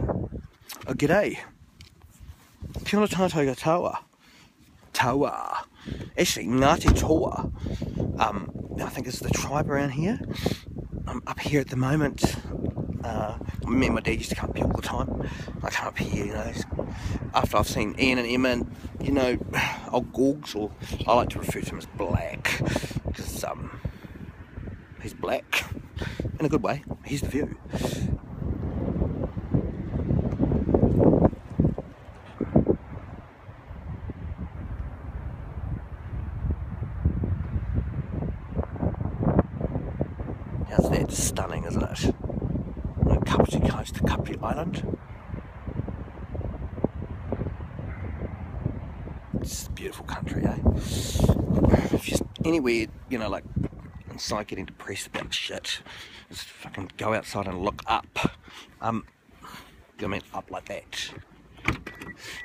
Oh, g'day. Kia ora tātou tawa. Tawa. Actually, Ngāti Toa. Um, I think it's the tribe around here. I'm up here at the moment. Uh, me and my dad used to come up here all the time. I come up here, you know, after I've seen Ian and Emma and, you know, old Gorgs, or I like to refer to him as Black, because um, he's black in a good way. Here's the view. How's that? Stunning, isn't it? Kapiti Coast to Kapiti Island. It's a beautiful country, eh? If you're anywhere, you know, like inside getting depressed about shit, just fucking go outside and look up. Um, I mean, up like that.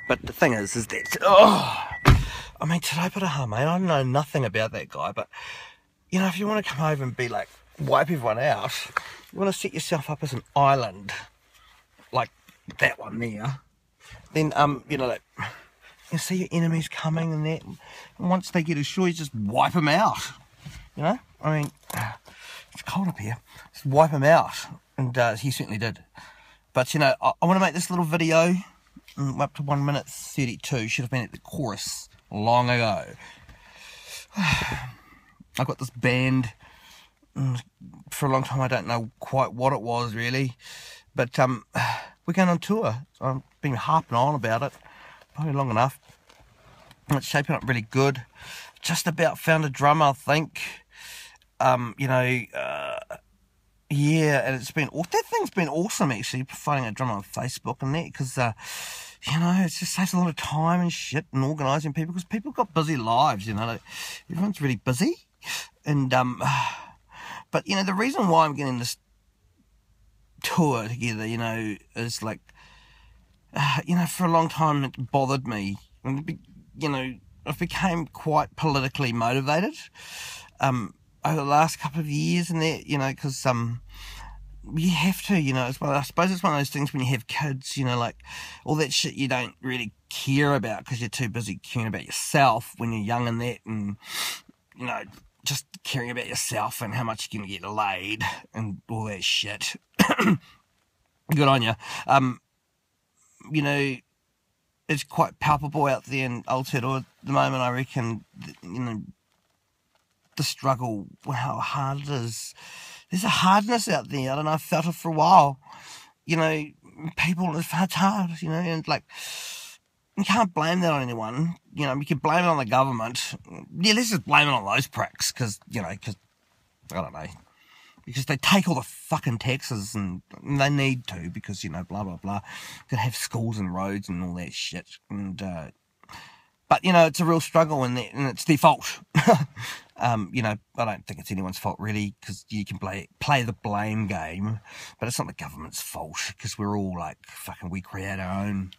But the thing is, is that, oh, I mean, today, Te Rauparaha, mate, I know nothing about that guy, but, you know, if you want to come over and be like, wipe everyone out, you want to set yourself up as an island, like that one there, then, um, you know, like, you see your enemies coming and that, and once they get ashore, you just wipe them out, you know? I mean, it's cold up here, just wipe them out, and uh, he certainly did. But, you know, I, I want to make this little video, mm, up to 1 minute 32, should have been at the chorus long ago. I've got this band for a long time. I don't know quite what it was really, but um, we're going on tour. I've been harping on about it probably long enough. It's shaping up really good. Just about found a drummer, I think. Um, you know, uh, yeah, and it's been that thing's been awesome actually. Finding a drummer on Facebook and that because. Uh, you know, it just saves a lot of time and shit and organising people because people got busy lives, you know. Like, everyone's really busy. And, um, but, you know, the reason why I'm getting this tour together, you know, is like, uh, you know, for a long time it bothered me. And, you know, I became quite politically motivated um, over the last couple of years and that, you know, because, um, you have to, you know, as well. I suppose it's one of those things when you have kids, you know, like all that shit you don't really care about because you're too busy caring about yourself when you're young and that, and you know, just caring about yourself and how much you're gonna get laid and all that shit. Good on you. Um, you know, it's quite palpable out there in Aotearoa at the moment. I reckon, you know, the struggle, how hard it is there's a hardness out there, and I've felt it for a while. You know, people, it's hard, you know, and like, you can't blame that on anyone. You know, you can blame it on the government. Yeah, let's just blame it on those pricks, because, you know, because, I don't know, because they take all the fucking taxes and they need to, because, you know, blah, blah, blah. They have schools and roads and all that shit. And, uh, but, you know, it's a real struggle and, and it's their fault. Um, you know, I don't think it's anyone's fault really because you can play play the blame game, but it's not the government's fault because we're all like fucking we create our own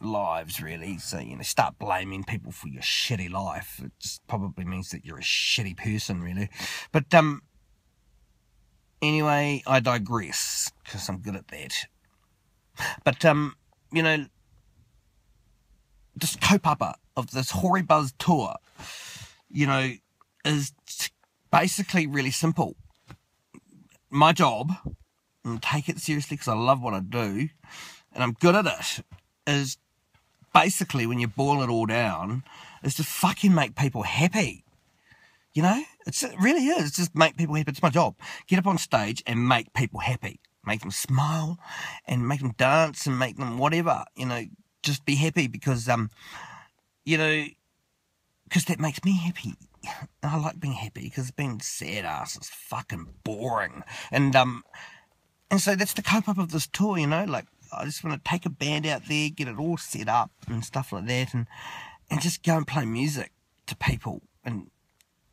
lives really. So you know, start blaming people for your shitty life. It probably means that you're a shitty person really. But um, anyway, I digress because I'm good at that. But um, you know, this kaupapa of this Hori Buzz tour, you know is basically really simple. My job, and take it seriously because I love what I do, and I'm good at it, is basically when you boil it all down, is to fucking make people happy. You know, it's, it really is. It's just make people happy. It's my job. Get up on stage and make people happy. Make them smile and make them dance and make them whatever. You know, just be happy because, um, you know, because that makes me happy. I like being happy because being sad ass is fucking boring. And um, and so that's the kaupapa of this tour, you know. Like I just want to take a band out there, get it all set up and stuff like that, and and just go and play music to people, and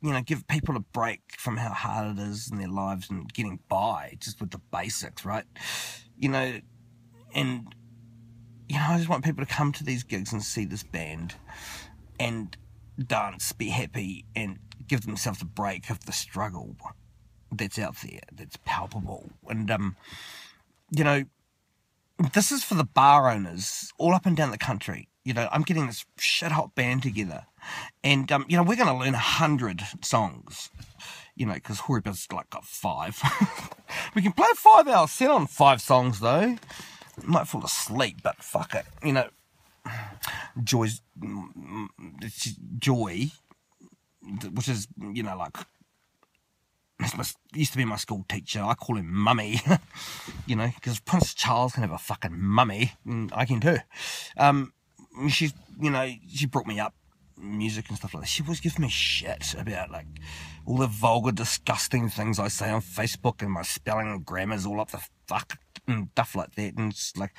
you know, give people a break from how hard it is in their lives and getting by just with the basics, right? You know, and you know, I just want people to come to these gigs and see this band, and dance, be happy, and give themselves a break of the struggle that's out there, that's palpable. And, um, you know, this is for the bar owners all up and down the country. You know, I'm getting this shit hot band together, and um, you know, we're going to learn a hundred songs. You know, because Hori Buzz's like got five. we can play a five hour set on five songs though. Might fall asleep, but fuck it. You know, Joy's mm, mm, mm, Joy, which is you know like used to be my school teacher. I call him mummy, you know, because Prince Charles can have a fucking mummy, and I can too. Um, she's, you know, she brought me up music and stuff like that. She always gives me shit about like all the vulgar, disgusting things I say on Facebook and my spelling and grammar's all up the fuck and stuff like that. And it's like,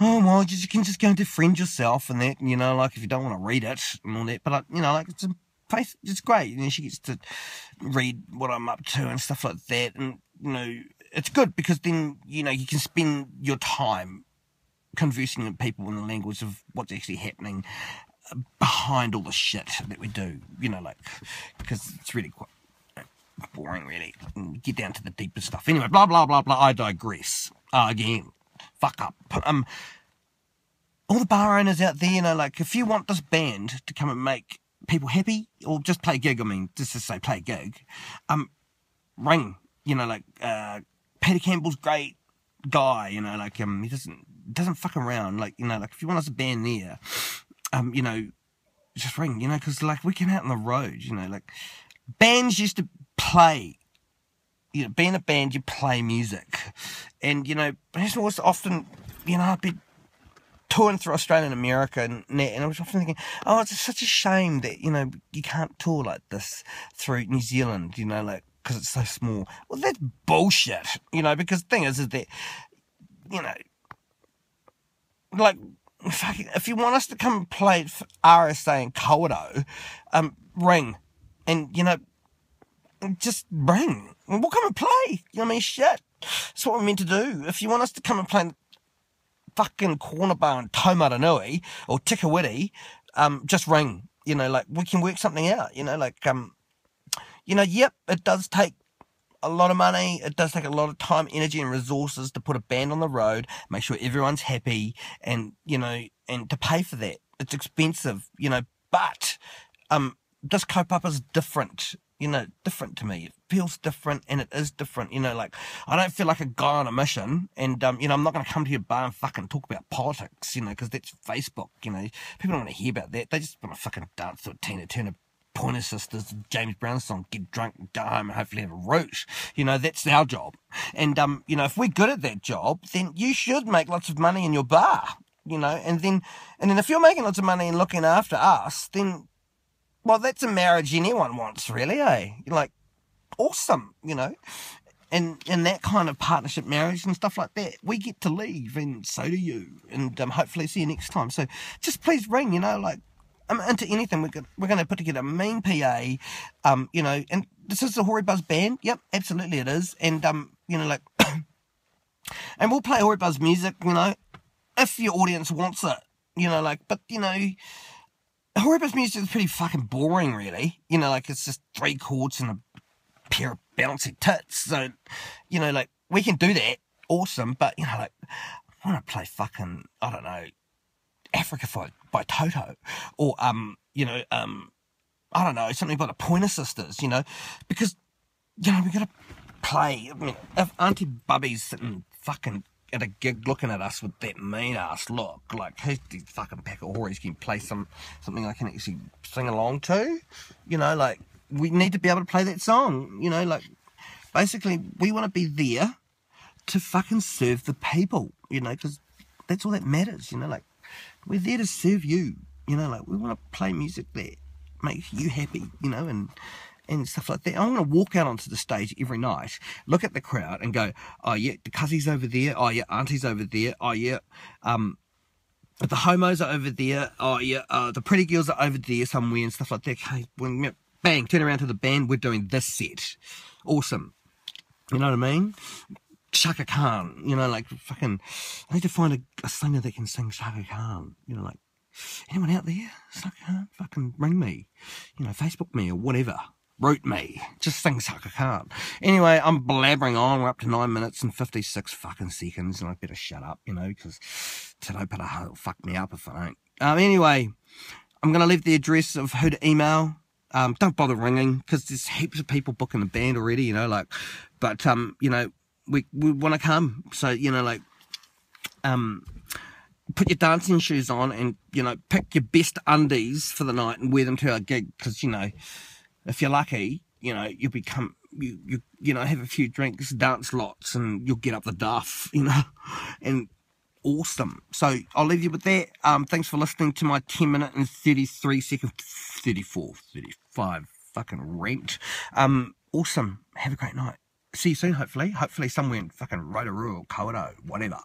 oh well, you can just go and defriend yourself and that, you know, like if you don't want to read it and all that. But like, you know, like it's face, it's great. And she gets to read what I'm up to and stuff like that. And, you know, it's good because then, you know, you can spend your time conversing with people in the language of what's actually happening behind all the shit that we do, you know, like, because it's really quite boring, really. Get down to the deeper stuff. Anyway, blah, blah, blah, blah. I digress. Uh, again, fuck up. Um, all the bar owners out there, you know, like, if you want this band to come and make people happy or just play gig. I mean, just to say play gig. Um, ring, you know, like, uh, Peter Campbell's great guy, you know, like, um, he doesn't, doesn't fuck around. Like, you know, like if you want us a band there, um, you know, just ring, you know, cause like we came out on the road, you know, like bands used to play you know, being a band, you play music. And, you know, always often, you know, I'd be touring through Australia and America and, and I was often thinking, oh, it's such a shame that, you know, you can't tour like this through New Zealand, you know, like, because it's so small. Well, that's bullshit, you know, because the thing is, is that, you know, like, if you want us to come and play for RSA and Kawerau, um, ring. And, you know, just ring. We'll come and play. You know what I mean? Shit. That's what we're meant to do. If you want us to come and play fucking corner bar in Taumarunui or Te Kuiti, um, just ring. You know, like we can work something out. You know, like um, you know, yep, it does take a lot of money. It does take a lot of time, energy, and resources to put a band on the road, make sure everyone's happy, and you know, and to pay for that. It's expensive, you know, but um, this kaupapa is different you know, different to me. It feels different and it is different. You know, like I don't feel like a guy on a mission and, um, you know, I'm not going to come to your bar and fucking talk about politics, you know, because that's Facebook, you know. People don't want to hear about that. They just want to fucking dance to a Tina Turner Pointer Sisters, James Brown song, get drunk, go home, and hopefully have a root. You know, that's our job. And, um, you know, if we're good at that job, then you should make lots of money in your bar, you know, and then, and then if you're making lots of money and looking after us, then well, that's a marriage anyone wants, really, eh? Like, awesome, you know? And in that kind of partnership marriage and stuff like that, we get to leave, and so do you. And um, hopefully, see you next time. So just please ring, you know, like, I'm into anything. We're, going we're going to put together a main PA, um, you know, and this is the Hori Buzz band. Yep, absolutely it is. And, um, you know, like, and we'll play Hori Buzz music, you know, if your audience wants it, you know, like, but, you know, Hori Buzz's music is pretty fucking boring, really. You know, like it's just three chords and a pair of bouncy tits. So, you know, like we can do that, awesome. But you know, like I want to play fucking I don't know, Africa by, by Toto, or um, you know, um, I don't know, something by the Pointer Sisters. You know, because you know we got to play. I mean, if Auntie Bubby's sitting fucking at a gig looking at us with that mean ass look. Like, who's the fucking pack of whores can play some something I can actually sing along to? You know, like, we need to be able to play that song. You know, like, basically, we want to be there to fucking serve the people, you know, because that's all that matters, you know, like, we're there to serve you, you know, like, we want to play music that makes you happy, you know, and and stuff like that. I'm going to walk out onto the stage every night, look at the crowd, and go, "Oh yeah, the cousins over there. Oh yeah, aunties over there. Oh yeah, um, the homos are over there. Oh yeah, uh, the pretty girls are over there somewhere and stuff like that. Okay, bang, turn around to the band. We're doing this set. Awesome. You know what I mean? Chaka Khan. You know, like fucking. I need to find a, a singer that can sing Chaka Khan. You know, like anyone out there? Chaka Khan, fucking ring me. You know, Facebook me or whatever root me. Just things like I can't. Anyway, I'm blabbering on. We're up to nine minutes and 56 fucking seconds, and I better shut up, you know, because today better fuck me up if I don't. Um, anyway, I'm going to leave the address of who to email. Um, don't bother ringing because there's heaps of people booking the band already, you know, like, but, um, you know, we, we want to come. So, you know, like, um, put your dancing shoes on and, you know, pick your best undies for the night and wear them to our gig because, you know, if you're lucky, you know, you'll become, you, you, you know, have a few drinks, dance lots, and you'll get up the duff, you know, and awesome. So I'll leave you with that. Um, thanks for listening to my 10 minute and 33 second, 34, 35 fucking rant. Um, awesome. Have a great night. See you soon, hopefully. Hopefully somewhere in fucking Rotorua or Kawerau, whatever.